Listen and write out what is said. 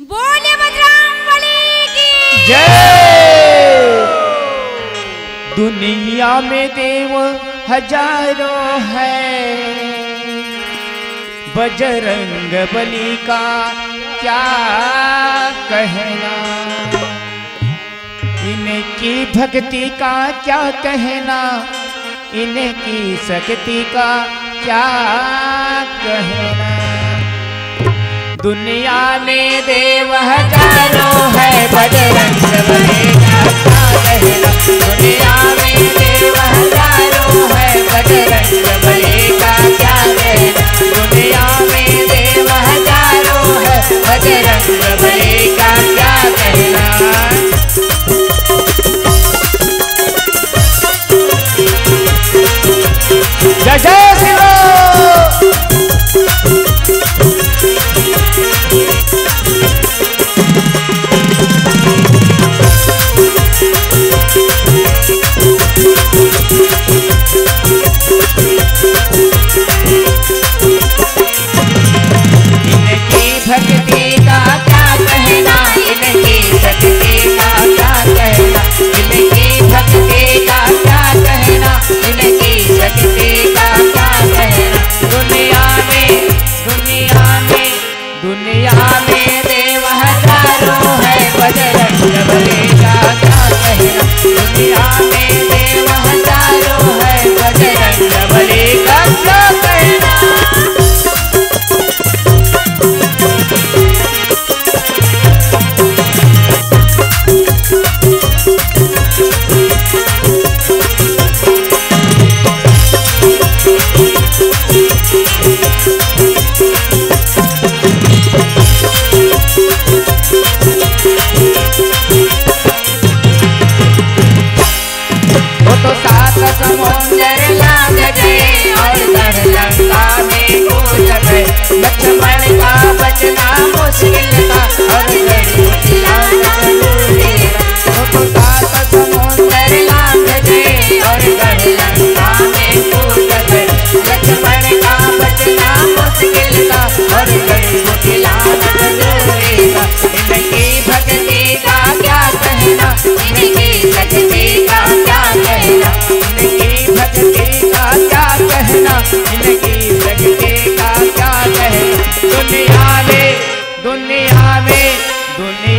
बोले जय। दुनिया में देव हज़ारों है। बजरंग बली का क्या कहना? इनकी भक्ति का क्या कहना? इनकी शक्ति का क्या कहना? दुनिया में देव हज़ारों है बजरंग बली दुनिया में देव हज़ारों है बजरंग बली का क्या दुनिया में देव दुनिया